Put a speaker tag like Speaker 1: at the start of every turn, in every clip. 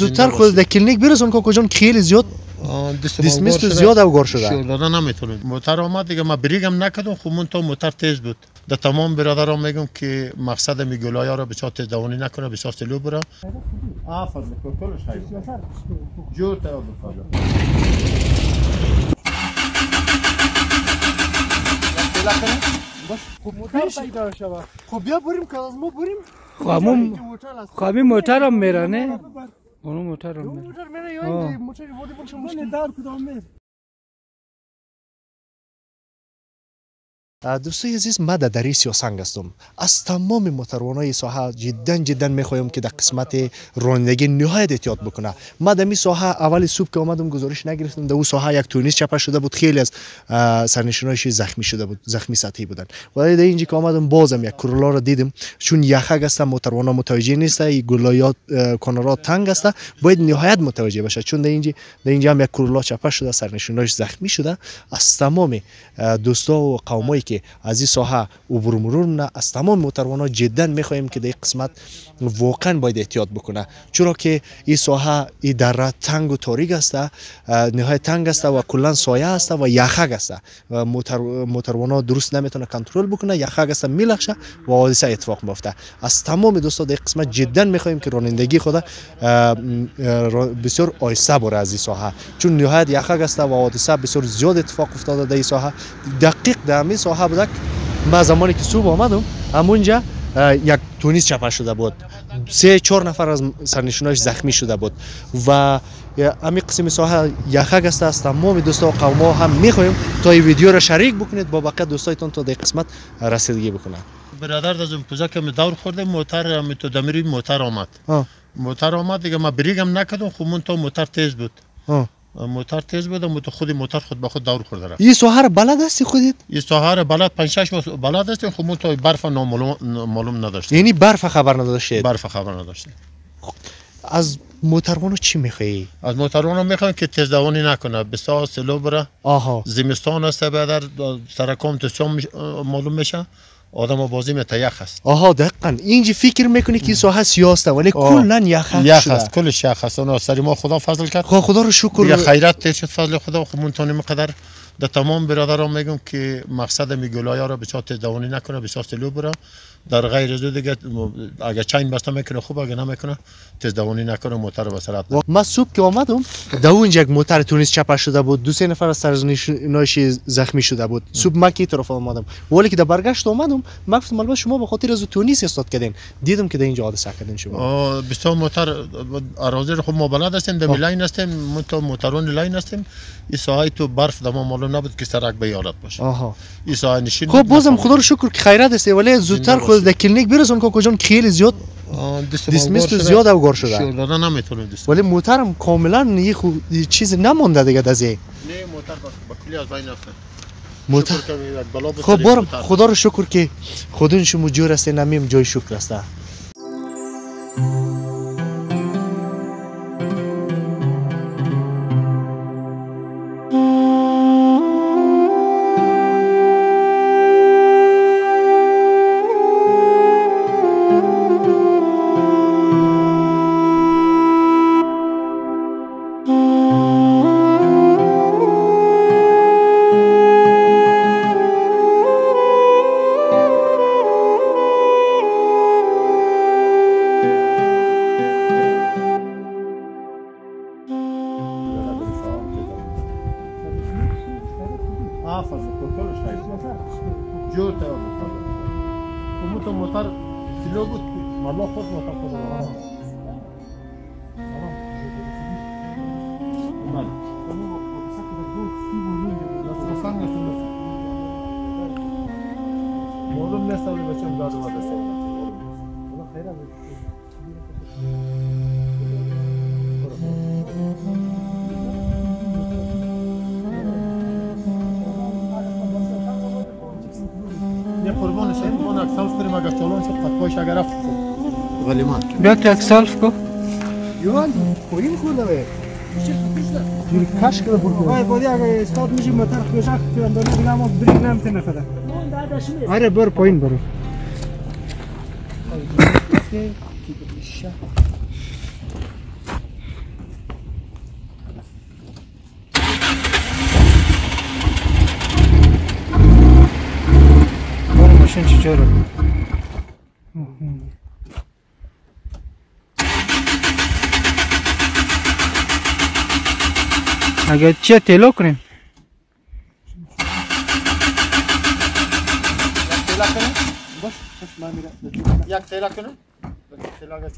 Speaker 1: زودتر خود در کلینیک برسون کاکو جان خیلی زیاد دیسمیس زیاد اوگار شده
Speaker 2: شغل نمی‌تونیم. موتر آمد دیگه ما بریگم نکردم خب مون تا موتر تیز بود. در تمام برادران میگم که مقصد می گلایا را بسیار تیز دوانی نکنه بسیار سلو بره آفر کلش جور تا
Speaker 1: خب بیا بریم که از ما بریم.
Speaker 3: خب همین موتر هم میره نه اونو موتر هم میره
Speaker 1: موتر میره یا این موتر وادی باشه مشکل دار کدام میره دوستای عزیز ما در دری سیاسنگ هستم. از تمام موتروانای ساحه جدا جدا می‌خوایم که در قسمت رانندگی نهایت احتیاط بکنه. ما در این ساحه اول صبح که آمدم گزارش نگرفتم در اون ساحه یک تونیس چپه شده بود. خیلی از سرنشینایش زخمی شده بود زخمی سطحی بودن. ولی در اینجا که آمدم بازم یک کرولا را دیدم. چون یخک است موتروانا متوجه نیست گلایات کانارا تنگ است. باید نهایت متوجه باشه چون در اینجا در اینجا هم یک کرولا چپه شده سرنشینایش زخمی شده. از تمام دوستا و که از این ساحه عبور مرور نه. از تمام موتروانا جدا می‌خواهیم که در قسمت واقعا باید احتیاط بکنه. چرا که این ساحه این دره تنگ و تاریک است نهایت تنگ است و کلا سایه است و یخک است. و موتر موتروانا درست نمی‌تونه کنترل بکنه یخک است میلخشه و حادثه اتفاق میفته از تمام دوستا در قسمت جدا می‌خواهیم که رانندگی خود بسیار آیسته بره از این ساحه. چون نهایت یخک است و حادثه بسیار زیاد اتفاق افتاده در این ساحه. دقیق در این ساحه بودک ما زمانی که صبح آمدم همونجا یک تونیس چپه شده بود سه چهار نفر از سرنشیناش زخمی شده بود و همین قسم ساحه یخک است از تمام دوستا و قوم ها هم می‌خوایم تا این ویدیو را شریک بکنید با بقیه دوستایتون تا در قسمت رسیدگی بکنن
Speaker 2: برادر از اون پوزک می دور خورده موتر می تو دمیری موتر آمد موتر آمد دیگه ما بریگم نکردم خب مون تا موتر تیز بود آه. موتر تیز بود و خود موتر خود به خود دور خورده رفت.
Speaker 1: این ساحه بلد هستی خودت؟
Speaker 2: این ساحه بلد 5 6 بلد هستیم خب تو برف نامعلوم معلوم نداشت
Speaker 1: یعنی برف خبر نداشته
Speaker 2: برف خبر نداشته
Speaker 1: از موتروانو چی میخوایی؟
Speaker 2: از موتروانو می‌خوام که تیز دوانی نکنه. بسیار سلو بره.
Speaker 1: آها.
Speaker 2: زمستان است بعد سرکام تسیام معلوم میشه. آدم بازی می یخ است
Speaker 1: آها دقیقا. اینجا فکر می‌کنی که ساحه سیاسته ولی کلا یخ
Speaker 2: یخ است کلش یخ است اون سری ما خدا فضل کرد.
Speaker 1: خدا خدا رو شکر.
Speaker 2: یا خیرت شد فضل خدا؟ خب مونتونی قدر در تمام برادران میگم که مقصد میگلایا را بسیار دوانی نکنه بسیار سلو بره در غیر از دیگه اگر چین بسته می‌کنه خوب اگر نمی‌کنه تیز دوانی نکنه موتر رو به سرعت
Speaker 1: ما صبح که آمدم در اونجا یک موتر تونیس چپه شده بود دو سه نفر از سرنشیناش زخمی شده بود. صبح ما کی طرف آمدم. ولی که در برگشت آمدم ما گفتم البته شما به خاطر از تونیس استاد کردین. دیدم که در اینجا حادثه کردین شما.
Speaker 2: بسیار موتر اراضی خب ما بلد هستیم در لاین هستیم تو موترون لاین هستیم این ساعت تو برف دما معلوم نبود که سرک به یارت باشه.
Speaker 1: آها.
Speaker 2: این ساعت نشین
Speaker 1: خب بازم خدا رو شکر که خیرت است. ولی زودتر خود در کلینیک برسون که کجا خیلی زیاد دیسمیس زیاد اوگار شده.
Speaker 2: شغل نمی‌تونیم
Speaker 1: ولی موترم کاملا یه خو... چیز نمونده دیگه از
Speaker 2: نه موتر با کلی از بین رفته.
Speaker 1: موتر خب برم خدا رو شکر که خودون شما جور است نمیم جای شکر است.
Speaker 2: جور تا موتر موتر سلو بود مالا خود موتر خود معلوم نیست ولی بچم داد و دست خیر قربان شد اکسالف کنیم اگر چالان شد قد پایش اگر رفت غلیمان
Speaker 3: بیا که اکسالف کو
Speaker 1: یوان خویم خورده بی جوری کش کرده برکو
Speaker 4: آی بودی اگر استاد میشیم موتر خوشک تو اندازه دیگه اما بریک نمی‌تونه خدا
Speaker 1: آره بر پایین برو
Speaker 3: تلاشون چطوره اگر چه تلو کنیم
Speaker 5: تیلا کنه باش باش من میرم یک تیلا کنه تیلا اگر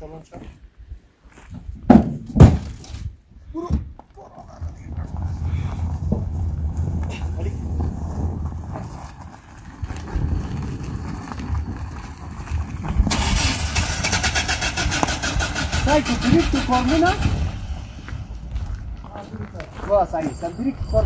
Speaker 5: sai cu direct cu mâna. Bă, să ai, să direct cu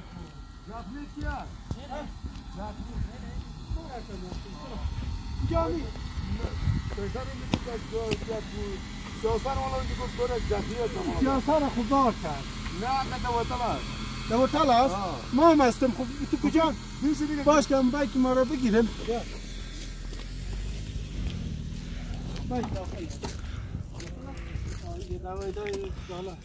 Speaker 5: تو کار مونه با سعی سن دریک کار مونه انشالله چلو
Speaker 4: سیاسر خدا کرد نه نه دوتل است ما هم هستم خب تو کجا؟ باش که هم بایک ما رو بگیرم بایک. داخل. یه دوای دای بالا.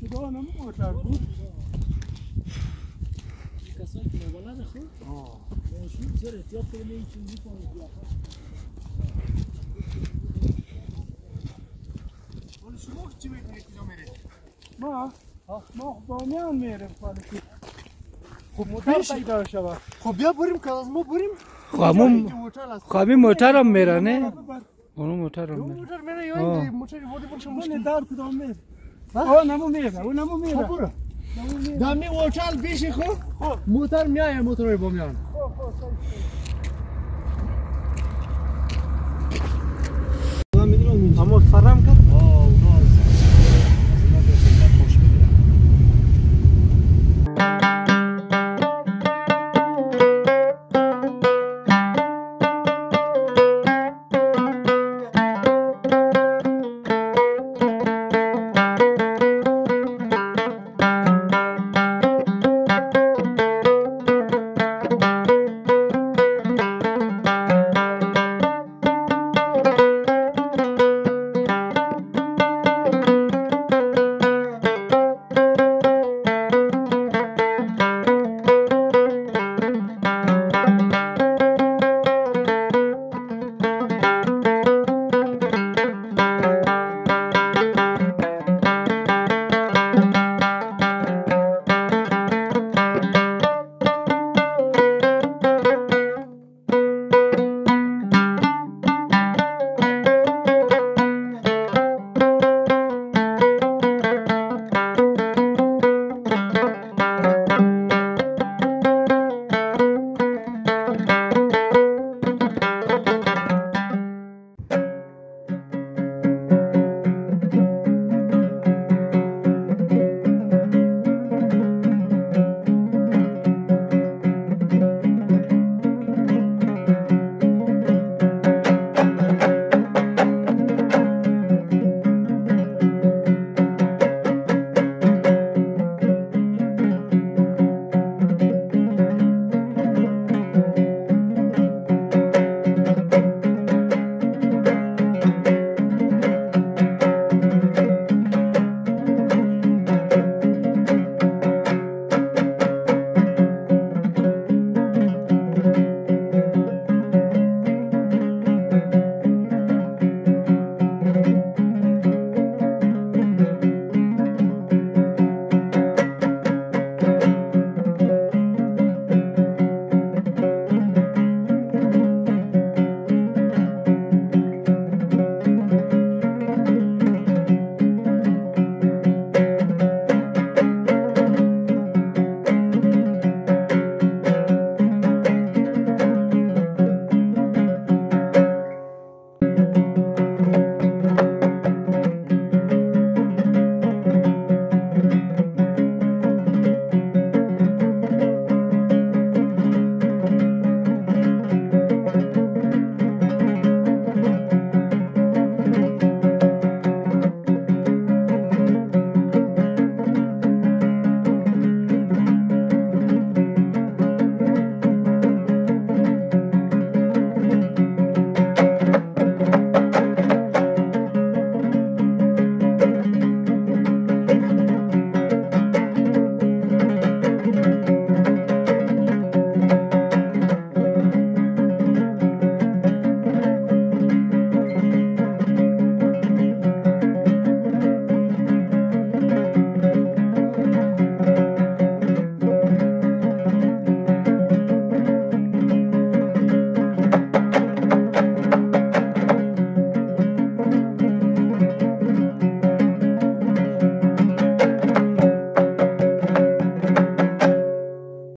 Speaker 4: شده موتر بود. ما؟ ما؟ بامیان میرم خاله خب پیدا شود.
Speaker 5: خب بیا بریم که از ما بریم.
Speaker 3: خب خب این موتر هم میره نه؟ اونو موتر هم میره.
Speaker 5: موتر میره یا. این موتر بولشون
Speaker 4: اون
Speaker 5: مشکل
Speaker 4: دار کدام میره او نمو میره او نمو میره.
Speaker 5: خب برو. دمی اوچال بیشی خو؟ خب. موتر میایه موتر با میان. خب، اما فرم کرد.